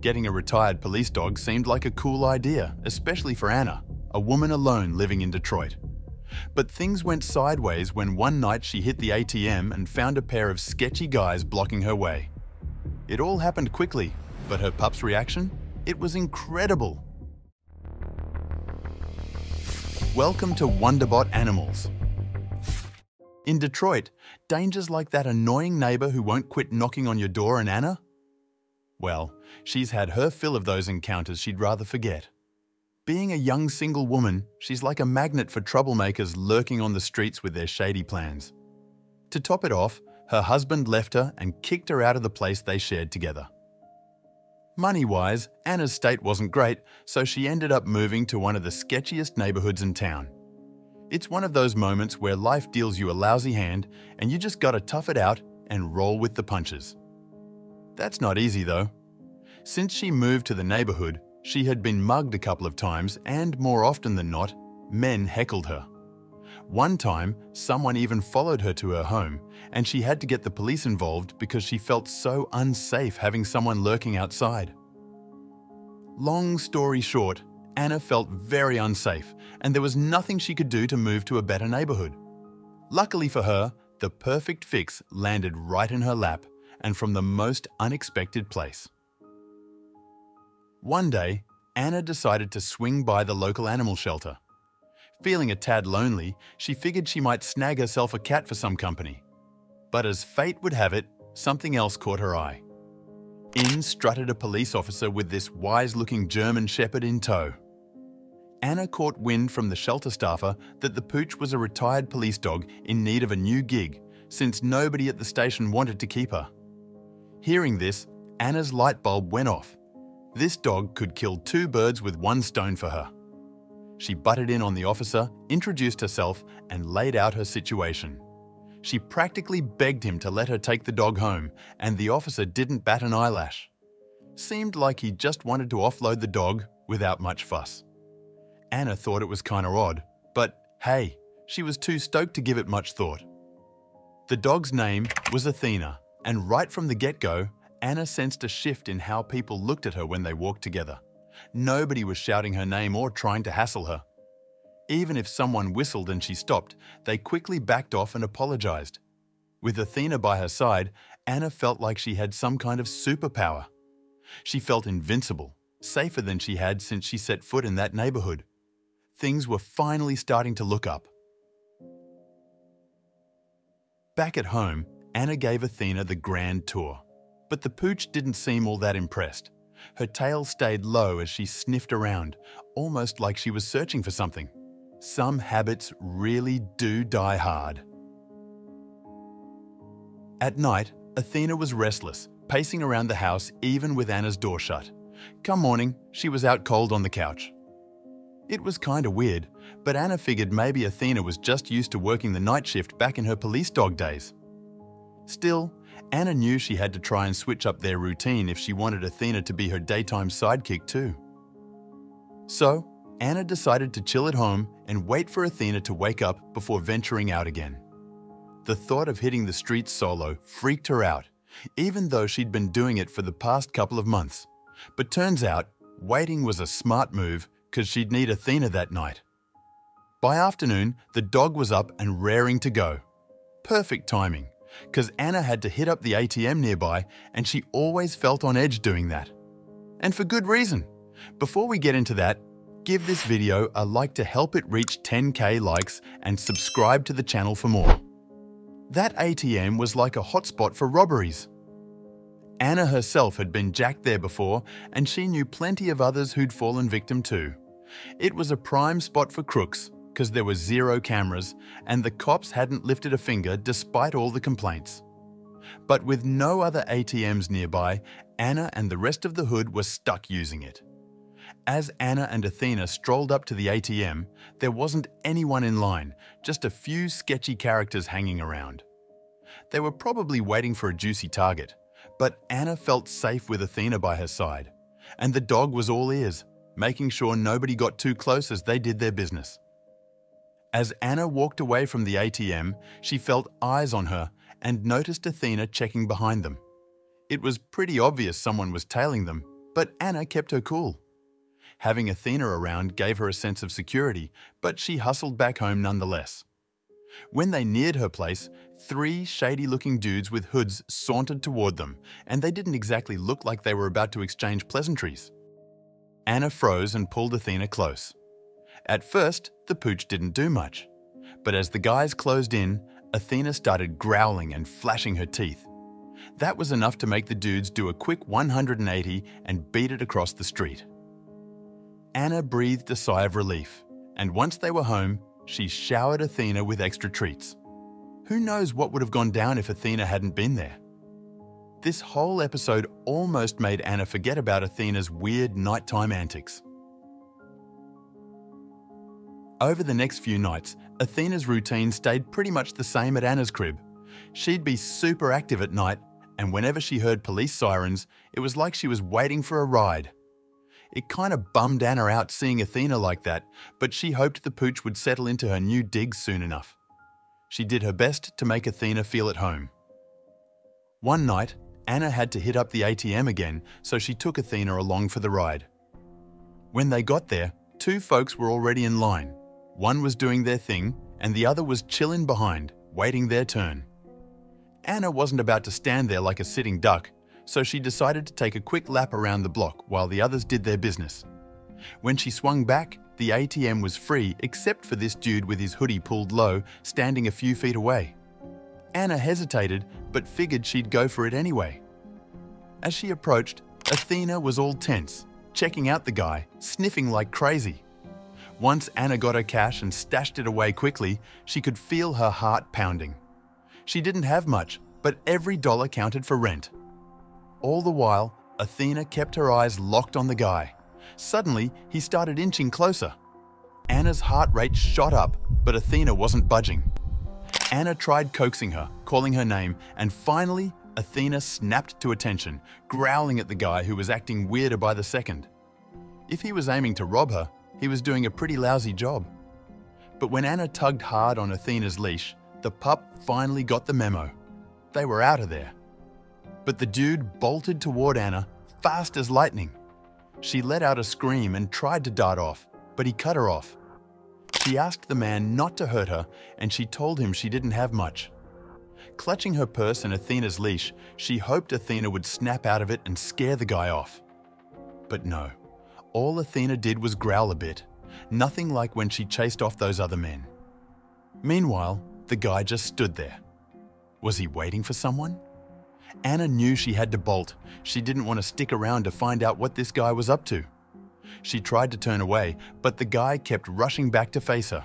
Getting a retired police dog seemed like a cool idea, especially for Anna, a woman alone living in Detroit. But things went sideways when one night she hit the ATM and found a pair of sketchy guys blocking her way. It all happened quickly, but her pup's reaction? It was incredible. Welcome to Wonderbot Animals. In Detroit, dangers like that annoying neighbor who won't quit knocking on your door and Anna? Well, she's had her fill of those encounters she'd rather forget. Being a young single woman, she's like a magnet for troublemakers lurking on the streets with their shady plans. To top it off, her husband left her and kicked her out of the place they shared together. Money-wise, Anna's state wasn't great, so she ended up moving to one of the sketchiest neighborhoods in town. It's one of those moments where life deals you a lousy hand and you just gotta tough it out and roll with the punches. That's not easy though. Since she moved to the neighborhood, she had been mugged a couple of times and, more often than not, men heckled her. One time, someone even followed her to her home, and she had to get the police involved because she felt so unsafe having someone lurking outside. Long story short, Anna felt very unsafe, and there was nothing she could do to move to a better neighborhood. Luckily for her, the perfect fix landed right in her lap and from the most unexpected place. One day, Anna decided to swing by the local animal shelter. Feeling a tad lonely, she figured she might snag herself a cat for some company. But as fate would have it, something else caught her eye. In strutted a police officer with this wise-looking German Shepherd in tow. Anna caught wind from the shelter staffer that the pooch was a retired police dog in need of a new gig, since nobody at the station wanted to keep her. Hearing this, Anna's light bulb went off. This dog could kill two birds with one stone for her. She butted in on the officer, introduced herself, and laid out her situation. She practically begged him to let her take the dog home, and the officer didn't bat an eyelash. Seemed like he just wanted to offload the dog without much fuss. Anna thought it was kinda odd, but hey, she was too stoked to give it much thought. The dog's name was Athena, and right from the get-go, Anna sensed a shift in how people looked at her when they walked together. Nobody was shouting her name or trying to hassle her. Even if someone whistled and she stopped, they quickly backed off and apologized. With Athena by her side, Anna felt like she had some kind of superpower. She felt invincible, safer than she had since she set foot in that neighborhood. Things were finally starting to look up. Back at home, Anna gave Athena the grand tour. But the pooch didn't seem all that impressed. Her tail stayed low as she sniffed around, almost like she was searching for something. Some habits really do die hard. At night, Athena was restless, pacing around the house even with Anna's door shut. Come morning, she was out cold on the couch. It was kinda weird, but Anna figured maybe Athena was just used to working the night shift back in her police dog days. Still, Anna knew she had to try and switch up their routine if she wanted Athena to be her daytime sidekick too. So, Anna decided to chill at home and wait for Athena to wake up before venturing out again. The thought of hitting the streets solo freaked her out, even though she'd been doing it for the past couple of months. But turns out, waiting was a smart move because she'd need Athena that night. By afternoon, the dog was up and raring to go. Perfect timing because Anna had to hit up the ATM nearby and she always felt on edge doing that. And for good reason. Before we get into that, give this video a like to help it reach 10k likes and subscribe to the channel for more. That ATM was like a hotspot for robberies. Anna herself had been jacked there before and she knew plenty of others who'd fallen victim too. It was a prime spot for crooks because there were zero cameras and the cops hadn't lifted a finger despite all the complaints. But with no other ATMs nearby, Anna and the rest of the hood were stuck using it. As Anna and Athena strolled up to the ATM, there wasn't anyone in line, just a few sketchy characters hanging around. They were probably waiting for a juicy target, but Anna felt safe with Athena by her side, and the dog was all ears, making sure nobody got too close as they did their business. As Anna walked away from the ATM, she felt eyes on her and noticed Athena checking behind them. It was pretty obvious someone was tailing them, but Anna kept her cool. Having Athena around gave her a sense of security, but she hustled back home nonetheless. When they neared her place, three shady-looking dudes with hoods sauntered toward them, and they didn't exactly look like they were about to exchange pleasantries. Anna froze and pulled Athena close. At first, the pooch didn't do much. But as the guys closed in, Athena started growling and flashing her teeth. That was enough to make the dudes do a quick 180 and beat it across the street. Anna breathed a sigh of relief, and once they were home, she showered Athena with extra treats. Who knows what would have gone down if Athena hadn't been there? This whole episode almost made Anna forget about Athena's weird nighttime antics. Over the next few nights, Athena's routine stayed pretty much the same at Anna's crib. She'd be super active at night, and whenever she heard police sirens, it was like she was waiting for a ride. It kind of bummed Anna out seeing Athena like that, but she hoped the pooch would settle into her new digs soon enough. She did her best to make Athena feel at home. One night, Anna had to hit up the ATM again, so she took Athena along for the ride. When they got there, two folks were already in line. One was doing their thing, and the other was chilling behind, waiting their turn. Anna wasn't about to stand there like a sitting duck, so she decided to take a quick lap around the block while the others did their business. When she swung back, the ATM was free except for this dude with his hoodie pulled low, standing a few feet away. Anna hesitated, but figured she'd go for it anyway. As she approached, Athena was all tense, checking out the guy, sniffing like crazy. Once Anna got her cash and stashed it away quickly, she could feel her heart pounding. She didn't have much, but every dollar counted for rent. All the while, Athena kept her eyes locked on the guy. Suddenly, he started inching closer. Anna's heart rate shot up, but Athena wasn't budging. Anna tried coaxing her, calling her name, and finally, Athena snapped to attention, growling at the guy who was acting weirder by the second. If he was aiming to rob her, he was doing a pretty lousy job. But when Anna tugged hard on Athena's leash, the pup finally got the memo. They were out of there. But the dude bolted toward Anna, fast as lightning. She let out a scream and tried to dart off, but he cut her off. She asked the man not to hurt her, and she told him she didn't have much. Clutching her purse and Athena's leash, she hoped Athena would snap out of it and scare the guy off. But no. All Athena did was growl a bit, nothing like when she chased off those other men. Meanwhile, the guy just stood there. Was he waiting for someone? Anna knew she had to bolt. She didn't want to stick around to find out what this guy was up to. She tried to turn away, but the guy kept rushing back to face her.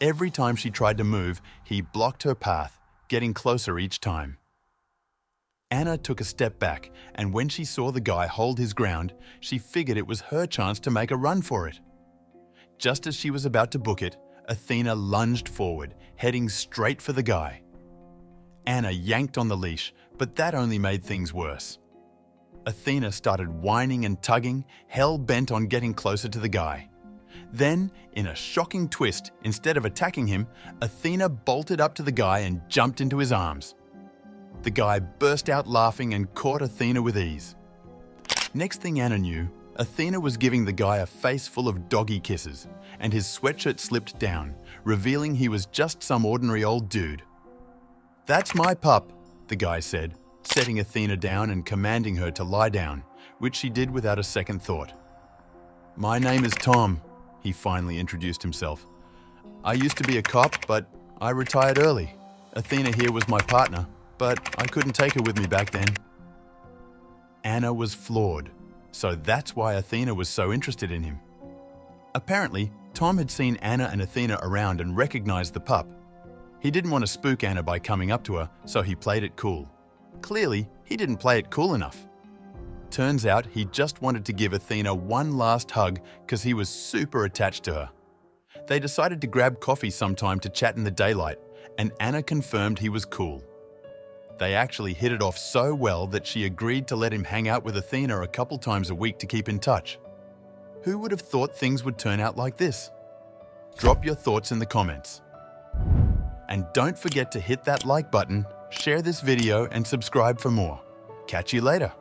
Every time she tried to move, he blocked her path, getting closer each time. Anna took a step back, and when she saw the guy hold his ground, she figured it was her chance to make a run for it. Just as she was about to book it, Athena lunged forward, heading straight for the guy. Anna yanked on the leash, but that only made things worse. Athena started whining and tugging, hell bent on getting closer to the guy. Then, in a shocking twist, instead of attacking him, Athena bolted up to the guy and jumped into his arms. The guy burst out laughing and caught Athena with ease. Next thing Anna knew, Athena was giving the guy a face full of doggy kisses, and his sweatshirt slipped down, revealing he was just some ordinary old dude. That's my pup, the guy said, setting Athena down and commanding her to lie down, which she did without a second thought. My name is Tom, he finally introduced himself. I used to be a cop, but I retired early. Athena here was my partner, but I couldn't take her with me back then. Anna was floored, so that's why Athena was so interested in him. Apparently, Tom had seen Anna and Athena around and recognized the pup. He didn't want to spook Anna by coming up to her, so he played it cool. Clearly, he didn't play it cool enough. Turns out he just wanted to give Athena one last hug because he was super attached to her. They decided to grab coffee sometime to chat in the daylight, and Anna confirmed he was cool. They actually hit it off so well that she agreed to let him hang out with Athena a couple times a week to keep in touch. Who would have thought things would turn out like this? Drop your thoughts in the comments. And don't forget to hit that like button, share this video and subscribe for more. Catch you later.